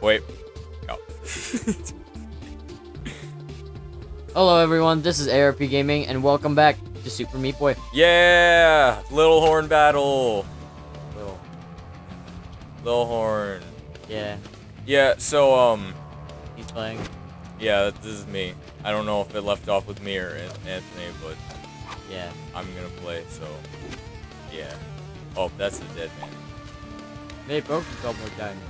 Wait. Oh. Hello everyone, this is ARP Gaming, and welcome back to Super Meat Boy. Yeah! Little horn battle. Little, Little horn. yeah, Yeah, so, um, he's playing. yeah, this is me. I don't know if it left off with me or Anthony, but Yeah, I'm gonna play, so, yeah. Oh, that's the dead man. they broke a couple of times.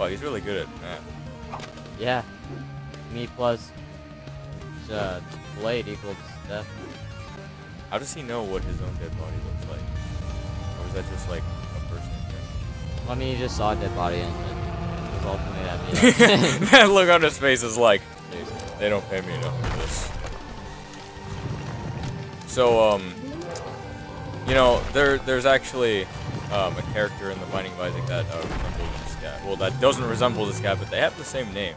Oh, he's really good at that. Yeah, me plus uh, blade equals death. How does he know what his own dead body looks like? Or is that just like a person thing? I mean, he just saw a dead body and it was ultimately at me. that look on his face is like, they don't pay me enough for this. So, um, you know, there there's actually um, a character in the Binding of Isaac that uh, resembles this guy. Well, that doesn't resemble this guy, but they have the same name,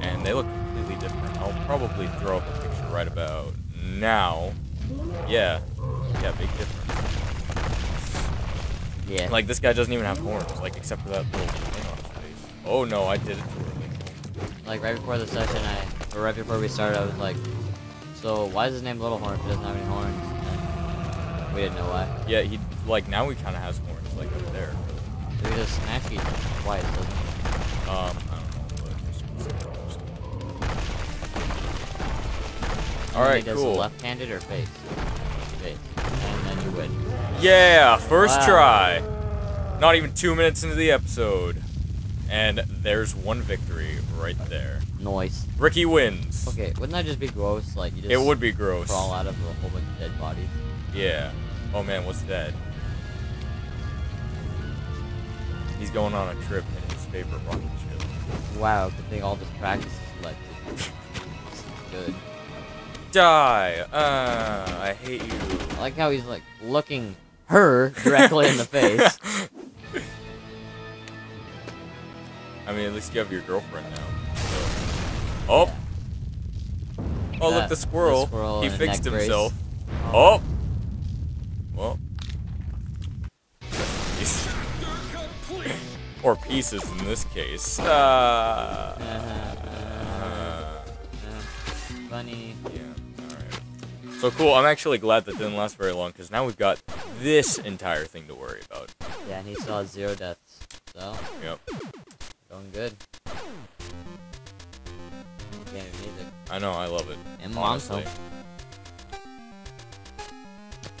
and they look completely different. I'll probably throw up a picture right about now. Yeah, yeah, big difference. Yeah. Like this guy doesn't even have horns, like except for that little thing on his face. Oh no, I did it too early. like right before the session, I or right before we started, I was like, so why is his name Little Horn if he doesn't have any horns? And we didn't know why. Yeah, he like now he kind of has horns, like up there. He just smash eats twice, doesn't he? Um, I don't know. But just- And All then right, does cool. Left-handed or face? Face. And then you win. Yeah, first Wow. try. Not even two minutes into the episode, and there's one victory right there. Noise. Riki wins. Okay, wouldn't that just be gross? Like you just It would be gross. crawl out of a whole bunch of dead bodies. Yeah. Oh man, what's that? He's going on a trip in his favorite rocket ship. Wow, good thing all this practice is led to. good. Die! Uh, I hate you. I like how he's like looking her directly in the face. I mean, at least you have your girlfriend now. so- Oh! Oh, look, the squirrel. the squirrel he fixed neck brace. himself. Oh! Or pieces in this case. Uh, Uh, uh, uh, funny. yeah, alright. So cool, I'm actually glad that didn't last very long, because now we've got this entire thing to worry about. Yeah, and he saw zero deaths. So, Yep. going good. Game music. I know, I love it. And honestly.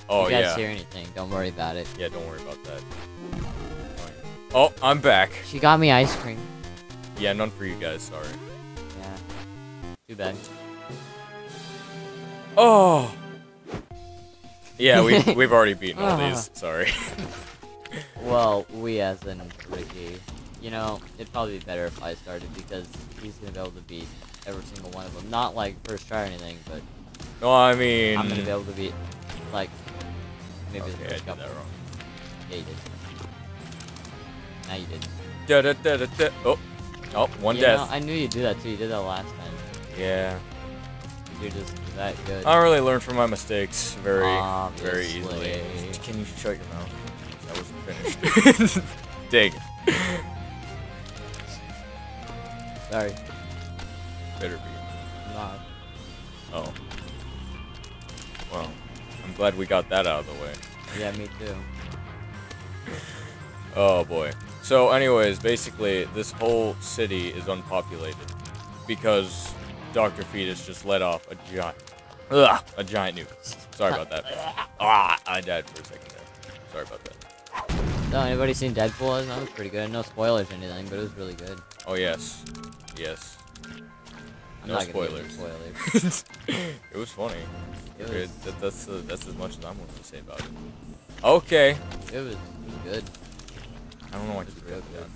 Oh, if you guys yeah. hear anything, don't worry about it. Yeah, don't worry about that. Oh, I'm back. She got me ice cream. Yeah, none for you guys, sorry. Yeah. Too bad. Oh! Yeah, we, we've already beaten all Ah. these, sorry. Well, we as in Riki. You know, it'd probably be better if I started because he's gonna be able to beat every single one of them. Not like first try or anything, but no, I mean... I'm gonna be able to beat like maybe the Okay, I first did that wrong. Yeah, you did. Now you did. Da, da, da, da, da. Oh, oh, one death. know, I knew you'd do that too. You did that last time. Yeah. You're just that good. I don't really learn from my mistakes very, very easily. Can you shut your mouth? I wasn't finished. Dig. Sorry. Better be. Not. Oh. Well, I'm glad we got that out of the way. Yeah, me too. Oh boy. So, anyways, basically, this whole city is unpopulated because Dr. Fetus just let off a giant, ugh, a giant nuke. Sorry about that. Ah, I died for a second there. Sorry about that. So, anybody seen Deadpool? That was pretty good. No spoilers or anything, but it was really good. Oh yes, yes. I'm No spoilers. spoilers. it was funny. It was, That, that's uh, that's as much as I'm willing to say about it. Okay. it was, it was good. I don't know why I that.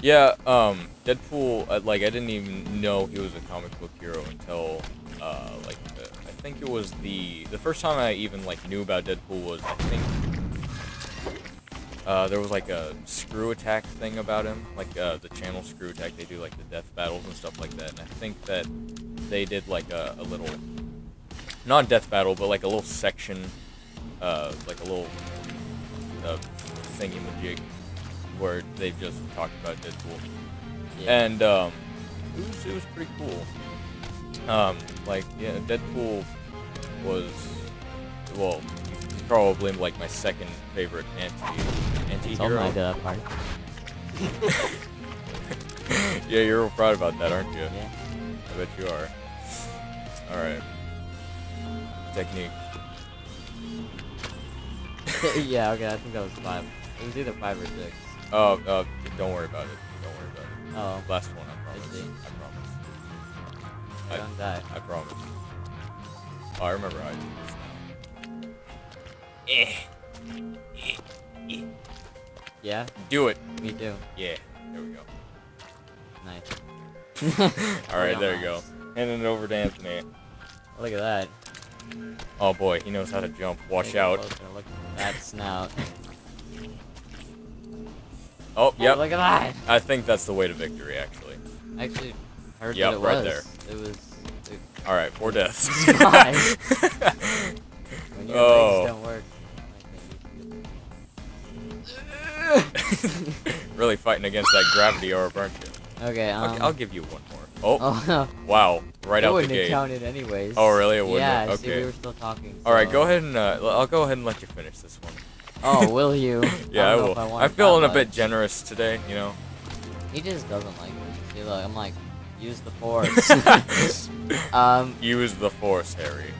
Yeah, um, Deadpool, uh, like, I didn't even know he was a comic book hero until, uh, like, uh, I think it was the, the first time I even, like, knew about Deadpool was, I think, uh, there was, like, a ScrewAttack thing about him, like, uh, the channel ScrewAttack, they do, like, the death battles and stuff like that, and I think that they did, like, a, a little, not death battle, but, like, a little section, uh, like, a little, thingy-majig where they've just talked about Deadpool. Yeah. and um, it was it was pretty cool. Um, like yeah, Deadpool was well, probably like my second favorite anti anti hero. my uh, part. yeah, you're real proud about that, aren't you? Yeah. I bet you are. All right. Technique. yeah, okay, I think that was five. It was either five or six. Oh, uh, don't worry about it. Don't worry about it. Oh, Last one, I promise. I promise. I don't die. I promise. Oh, I remember how I do this now. Eh. Eh. Eh. Yeah, Do it. me too. Yeah. There we go. Nice. All right, there you go. Handing it over to Anthony. Look at that. Oh boy, he knows how to jump. Watch Take out. Look at that snout. Oh, Oh, yep. look at that. I think that's the way to victory, actually. I actually heard Yep, that it right was. It was. It, All right, four deaths. When your Oh. don't work. really fighting against that gravity orb, aren't you? Okay, um. Okay, I'll give you one more. Oh, Oh, wow. Right it out the gate. wouldn't have counted anyways. Oh, really? It wouldn't Yeah, have? see, Okay. we were still talking. All right, go ahead and uh, I'll go ahead and let you finish this one. Oh, will you? Yeah, I, know will. I I'm feeling a bit generous today, you know. He just doesn't like me. See, look, I'm like, use the force. um, Use the force, Harry.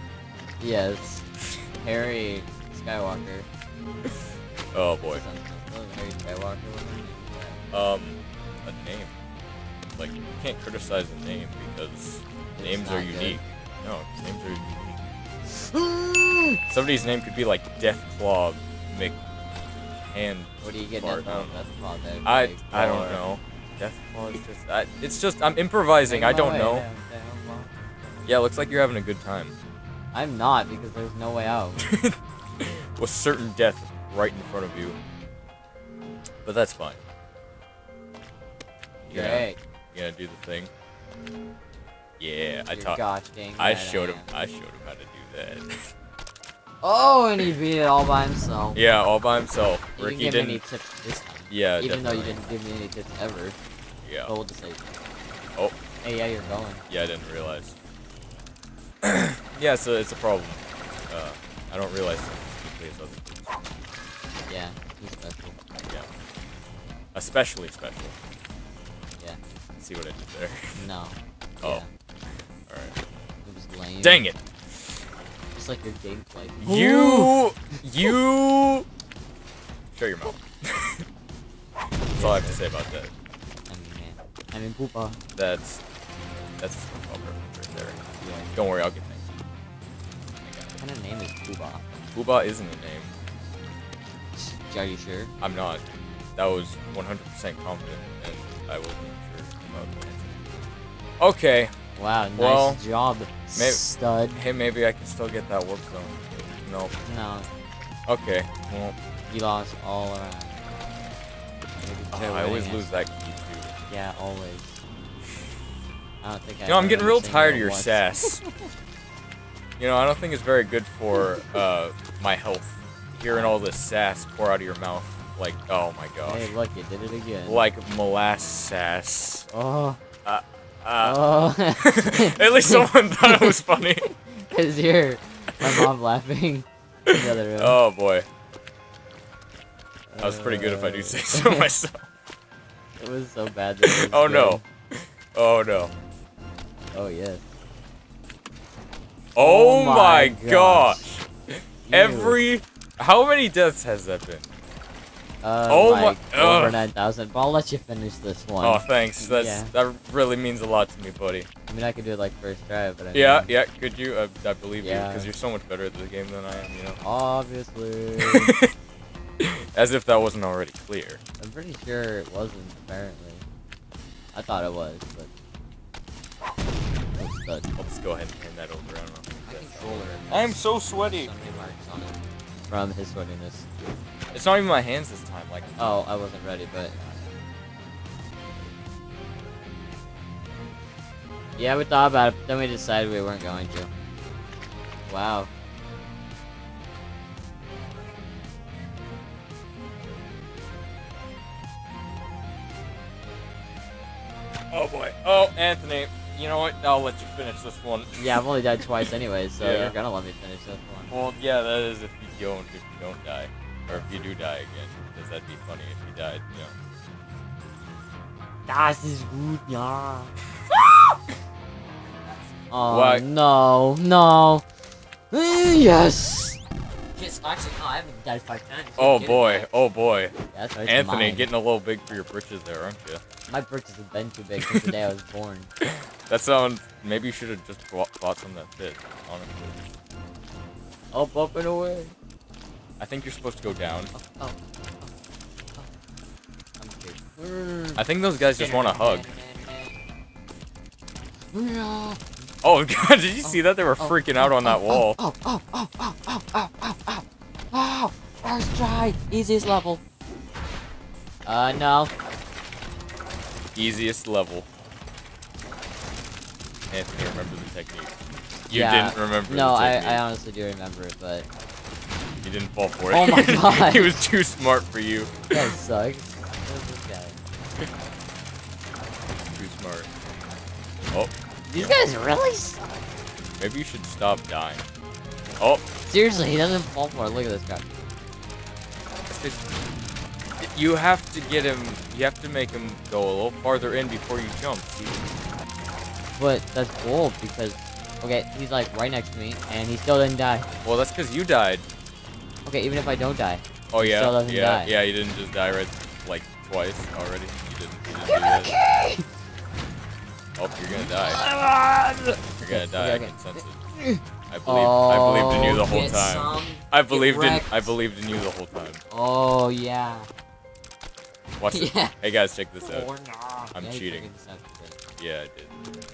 yes. Harry Skywalker. Oh boy. Harry Skywalker. what's his name? Um, a name. Like you can't criticize a name because It's names are not good. unique. No, names are unique. Somebody's name could be like Deathclaw Mc Hand. What do you get Fart, that I don't from? know. That's called that. I big I don't fart. know. Deathclaw is just I, it's just I'm improvising. I Make my don't know. down, down. Yeah, looks like you're having a good time. I'm not because there's no way out. With certain death right in front of you. But that's fine. You gonna, Great. you gonna do the thing? Yeah, I You're taught. gosh dang I showed him. I showed him how to do that. Oh, and he beat it all by himself. yeah, all by himself. You Riki didn't give me didn't. any tips this time. Yeah, Even though you didn't give me any tips ever. Yeah. But we'll just say. Oh. Hey, yeah, you're going. Yeah, I didn't realize. yeah, so it's a problem. Uh, I don't realize things as quickly other things. Yeah, he's special. Yeah. Especially special. Yeah. See what I did there? No. Oh. Yeah, Alright. it was lame. Dang it! Just like your gameplay. You! You! Shut your mouth. That's all I have to say about that. I mean, man. I mean, poopa. That's. That's a SpongeBob reference right there. Yeah. Don't worry, I'll get things. What kind of name is poopa? Booba isn't a name. Are you sure? I'm not. That was 100% confident, and I wasn't sure about the answer. Okay. Wow, nice Well, job, may- stud. Hey, maybe I can still get that work done. Nope. No, Okay. Well, you lost all around. Maybe oh, I always lose that key too. Yeah, always. I don't think I. You know, I'm getting real tired of your once. sass. you know, I don't think it's very good for uh, my health. Hearing all this sass pour out of your mouth, like, oh my gosh, Hey, look, you did it again. like molasses sass. Oh. Uh, oh. at least someone thought it was funny. Cause you're my mom laughing in the other room. Oh boy, that was pretty good if I do say so Uh, myself. It was so bad. That was Oh good. no. Oh no. Oh yes. Oh, Oh my my gosh. Every how many deaths has that been? Uh, oh my- like over ugh. nine thousand. But I'll let you finish this one. Oh, thanks. That's Yeah. that really means a lot to me, buddy. I mean, I could do it like first try, but I Yeah, mean, yeah. Could you? I, I believe you, because you're so much better at the game than I am. You know. Obviously. As if that wasn't already clear. I'm pretty sure it wasn't. Apparently, I thought it was, but. Oh, stud. I'll just go ahead and hand that over. I don't know. I am so sweaty. So many marks on it from his sweatiness. It's not even my hands this time. Like, Oh, I wasn't ready, but. Yeah, we thought about it, but then we decided we weren't going to. Wow. Oh boy. Oh, Anthony. You know what? I'll let you finish this one. Yeah, I've only died twice anyway, so Yeah. you're gonna let me finish this one. Well, yeah, that is if you don't if you don't die, or if you do die again, because that'd be funny if you died. You know. Das ist gut, ja. oh Why- no, no. Yes. Yes, actually, no, I haven't died five times. Oh boy. Oh boy. Yeah, that's right. it's Anthony, mine. getting a little big for your britches there, aren't you? My britches have been too big since the day I was born. That sounds. Maybe you should have just bought, bought some that fit. Honestly, Up, up, and away. I think you're supposed to go down. Oh, oh, oh. I'm scared. I think those guys just want a hug. Oh god, did you see that? They were freaking out on that wall. Oh, oh, oh, oh, oh, oh, oh, oh, oh. First try, easiest level. Uh, no. Easiest level. Anthony, remember the technique. You Yeah, didn't remember No, I. I honestly do remember it, but You didn't fall for it. Oh my God. he was too smart for you. that sucks. Who's this guy? Too smart. Oh, These guys really suck. maybe you should stop dying. Oh, Seriously, he doesn't fall for it. Look at this guy. 'cause you have to get him. You have to make him go a little farther in before you jump. See? But that's cool because, okay, he's like right next to me, and he still didn't die. Well, that's because you died. Okay, even if I don't die. Oh yeah, yeah, die. yeah. You didn't just die right like twice already. You didn't. You didn't do that. Oh, you're gonna die. You're gonna die. I okay, can sense it. I believe. I believed in you the whole Oh, time. some. I believed in. I believed in you the whole time. Oh yeah. Watch. Yeah. Hey guys, check this out. Oh. I'm Yeah, cheating. out. Yeah, I did.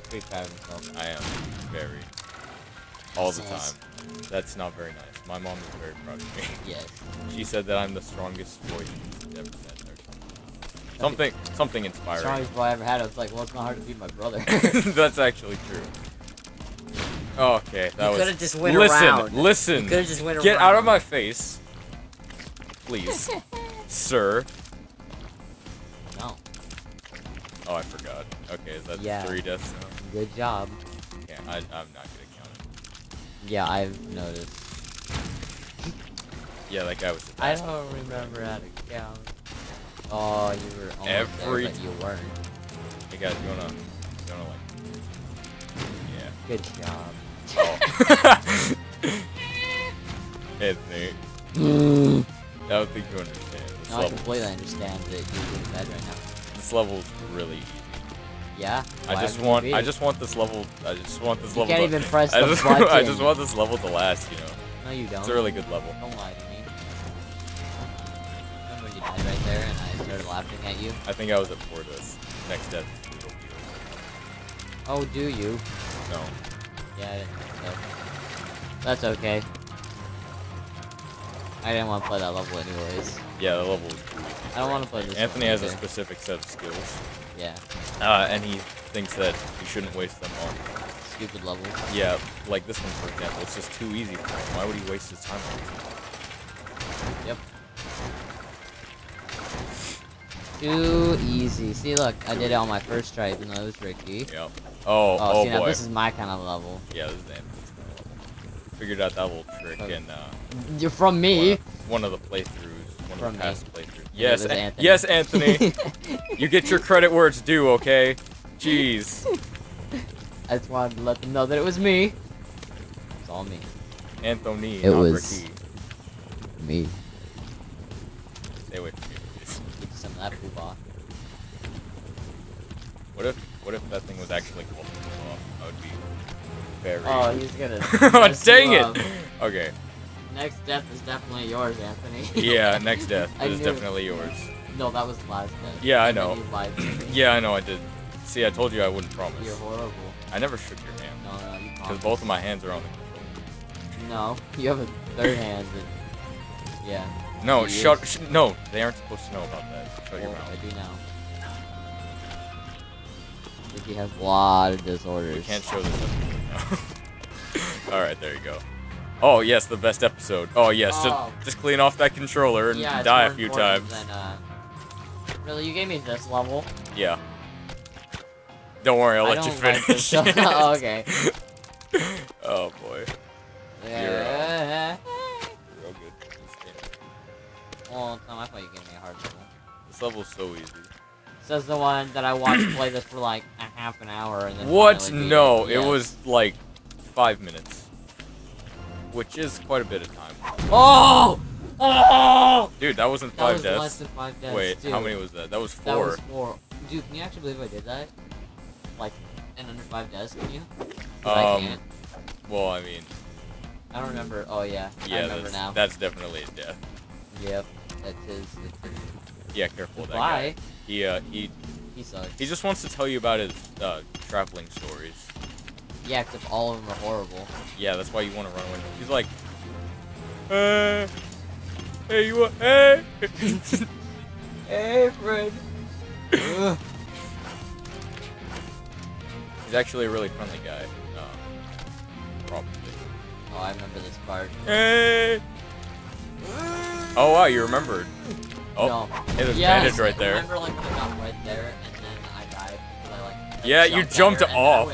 Pretty proud of himself. I am very. All the time. That's not very nice. My mom is very proud of me. Yes. She said that I'm the strongest boy she's ever said. Or something. Something. Something inspiring. Strongest boy I ever had. I was like, well, it's not hard to beat my brother. That's actually true. Okay, that You was. coulda just went listen, around. listen. You coulda just went Get out of my face, please, sir. no. Oh, I forgot. Okay, is that Yeah. three deaths now? Good job. Yeah, I, I'm not it. Yeah, I've noticed. Yeah, that guy was. I don't remember how to count. Oh, you were almost Every- there, but you weren't. Hey guys, you wanna, you wanna like, yeah. Good job. Oh. Anthony, no, I don't think you understand. This I level, completely understand that you're in bed right now. this level's really easy. Yeah. I just want I just want this level. I just want this You level. can't to, even press I the just, button. I just want this level to last. You know, No, you don't. it's a really good level. Don't lie to me. Remember you died right there and I started laughing at you? I think I was at four this. Next death is Little Beetle. Oh, do you? No. Yeah, I didn't think so. That's okay. I didn't want to play that level anyways. Yeah, the level was cool. I don't want to play this. Anthony one has a specific set of skills, Yeah, uh, and he thinks that you shouldn't waste them on. stupid level. Yeah, like this one for example. It's just too easy for him. Why would he waste his time on this? Yep. Too easy. See, look, I did it on my first try, even though it was Riki. Yep. Oh, Oh, oh, see, now this is my kind of level. Yeah, this is Anthony's kind of level. Figured out that little trick Okay. in uh, You're from one, me. of, one of the playthroughs, one From of the past playthroughs. Yes, An- Anthony. yes, Anthony. you get your credit where it's due, okay? Jeez. I just wanted to let them know that it was me. It's all me. Anthony. It was- Riki. Me. Stay away from me, please. Get some of that poobah. What if, what if that thing was actually called off? I would be very. Oh, he's gonna. oh, mess you dang up. it! Okay. Next death is definitely yours, Anthony. Yeah, next death is definitely yours. No, that was the last death. Yeah, I know. you lied to me. Yeah, I know I did. See, I told you I wouldn't promise. You're horrible. I never shook your hand No, no, you promised. because both of my hands are on the controller. No, you have a third hand. That... Yeah. No, shut. Sh- no, they aren't supposed to know about that. Shut your Well, mouth. I do now. Riki has a lot of disorders. We can't show this now. All right, there you go. Oh yes, the best episode. Oh yes, Oh. just just clean off that controller and yeah, die a few times. Than, uh... Really, you gave me this level. Yeah. Don't worry, I'll I let you like finish. this oh, okay. oh boy. Yeah. Real good. This Well, Tom, I thought you gave me a hard level. This level's so easy. Says the one that I watched play this for like a half an hour and then. What? No, Yes. it was like five minutes. Which is quite a bit of time. Oh! Oh! Dude, that wasn't five That was deaths. less than five deaths. Wait, dude. how many was that? That was four. That four. was four. Dude, can you actually believe I did that? Like, in under five deaths, can you? 'Cause I Um, can't. Well, I mean, I don't remember. Oh yeah, I yeah, remember that's, now. that's definitely a death. Yep, that's his. Yeah, careful that Why? guy. He uh he He sucks. he just wants to tell you about his uh traveling stories. Yeah, except all of them are horrible. Yeah, that's why you want to run away. He's like, uh, hey, you want, hey. Hey, Fred. He's actually a really friendly guy. Um, probably. oh, I remember this part. Hey. Oh wow, you remembered. Oh, No. hey, there's a Yes, bandage right I there. remember like when I got right there and then I died because I like. Yeah, you jumped there and then I off.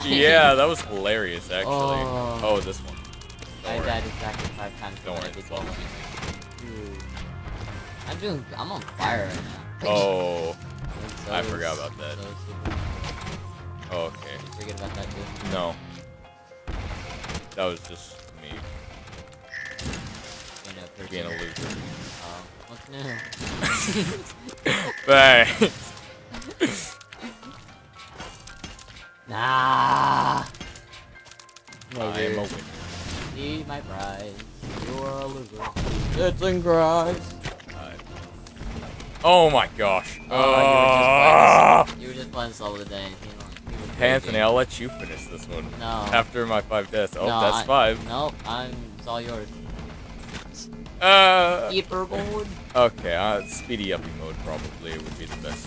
Went flying. Yeah, that was hilarious actually. Oh. Oh, this one. I Don't worry. died exactly five times. Don't I worry, did it's all that. Dude. I'm doing. I'm on fire right now. Oh, so I forgot about that. so oh, okay. you Forget about that too. No. That was just me You know, being a loser. Oh, what's new? Thanks. Nah. I am a Maybe. winner. Need my prize. You're a loser. It's in Christ. Uh, Oh my gosh. Oh, you were Ah! just playing. You were just playing solo today. You know, you Anthony. I'll let you finish this one. No. After my five deaths. Oh, No, that's I- five. No, I'm. It's all yours. Uh, Keeper mode. okay, uh, speedy uppy mode probably would be the best.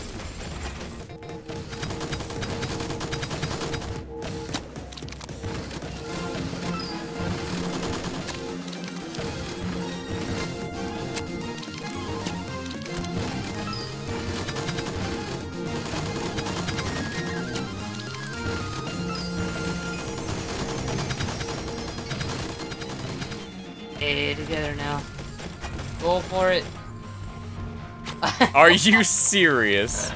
Go for it. Are you serious?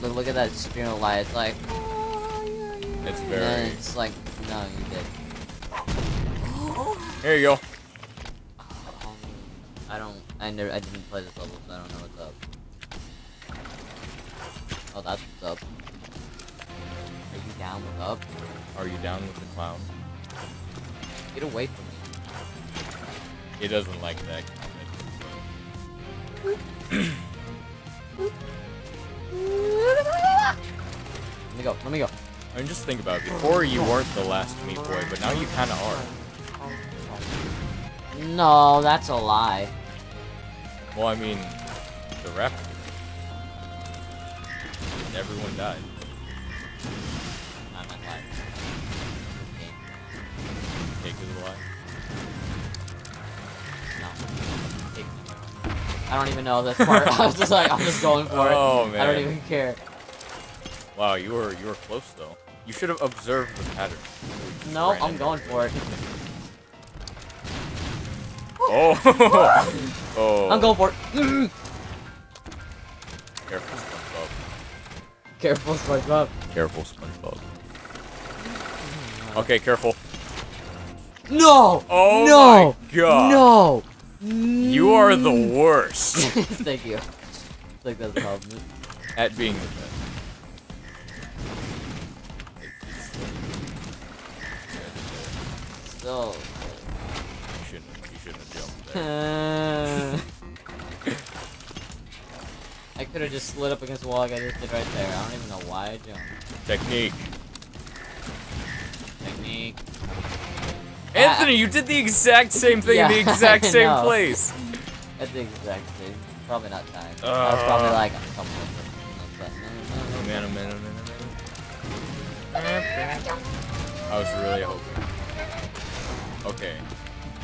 Look, look at that stream of light. It's like, It's very. it's like, no, you did. Here you go. Um, I don't. I never. I didn't play this level, so I don't know what's up. Oh, that's what's up. Are you down with up? Are you down with the clown? Get away from me. He doesn't like that comment. Let me go. Let me go. I mean, just think about it. Before you weren't the last meat boy, but now you kind of are. No, that's a lie. Well, I mean, the rep. Everyone died. Not that lie. Okay. Take is a lie. No. I don't even know this part. I was just like, I'm just going for it. Oh, I don't even care. Wow, you were you were close though. You should have observed the pattern. No, Ran I'm going for it. Oh. oh. I'm going for it. Mm. Careful, SpongeBob. Careful, SpongeBob. Careful, SpongeBob. Okay, careful. No! Oh no! my god. No! You are the worst Thank you. It's like that's a compliment. at being the best. So. You shouldn't. You shouldn't have jumped there. I could have just slid up against the wall like I just did right there. I don't even know why I jumped. Technique. Technique. Anthony, you did the exact same thing in the exact I same know. place. That's the exact same. probably not time. I was probably Uh. like, I'm coming over. Oh, man, man, man, man. I was really hoping. Okay.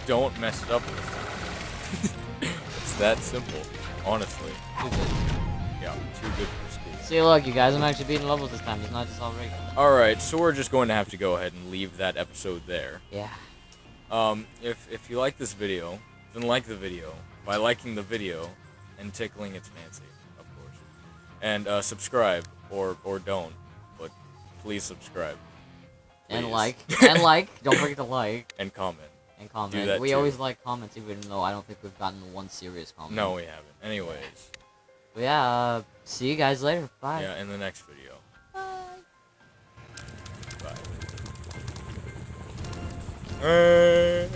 Don't mess it up it's that simple, honestly. Too good. Yeah, too good for school. See, look, you guys, I'm actually beating levels this time. It's not just all rigged. Alright, so we're just going to have to go ahead and leave that episode there. Yeah. Um, if, if you like this video, then like the video by liking the video and tickling its fancy, of course. And uh, subscribe, or, or don't, but please subscribe. And like, and like. Don't forget to like And comment. And comment. that we too. always like comments, even though I don't think we've gotten one serious comment. No, we haven't. Anyways, But yeah. Uh, see you guys later. Bye. yeah, in the next video. Bye. Bye. Uh,